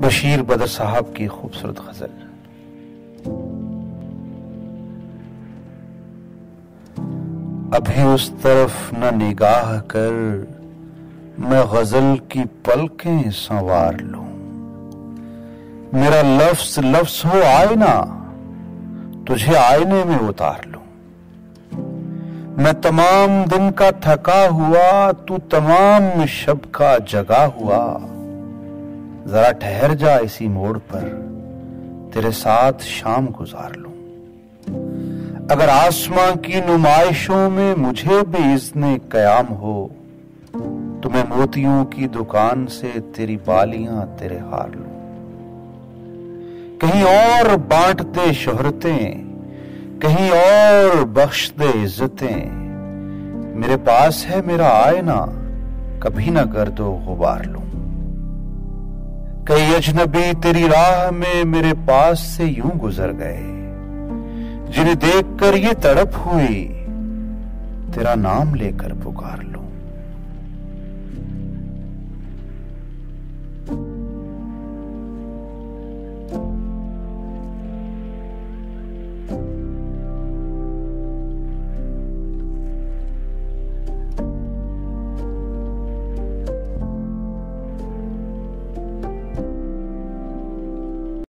بشیر بدر صاحب کی خوبصورت غزل۔ ابھی اس طرف نہ نگاہ کر، میں غزل کی پلکیں سنوار لوں۔ میرا لفظ لفظ ہو آئینہ، تجھے آئینے میں اتار لوں۔ میں تمام دن کا تھکا ہوا، تو تمام شب کا جگا ہوا۔ ذرا ٹھہر جا اسی موڑ پر، تیرے ساتھ شام گزار لوں۔ اگر آسماں کی نمائشوں میں مجھے بھی اذن قیام ہو، تو میں موتیوں کی دکان سے تیری بالیاں تیرے ہار لوں۔ کہیں اور بانٹ دے شہرتیں، کہیں اور بخش دے عزتیں۔ میرے پاس ہے میرا آئینہ، کبھی نہ گرد و غبار لوں۔ کئی اجنبی، تیری راہ میں میرے پاس سے یوں گزر گئے۔ جنہیں دیکھ کر یہ تڑپ ہوئی، تیرا نام لے کر پکار لوں۔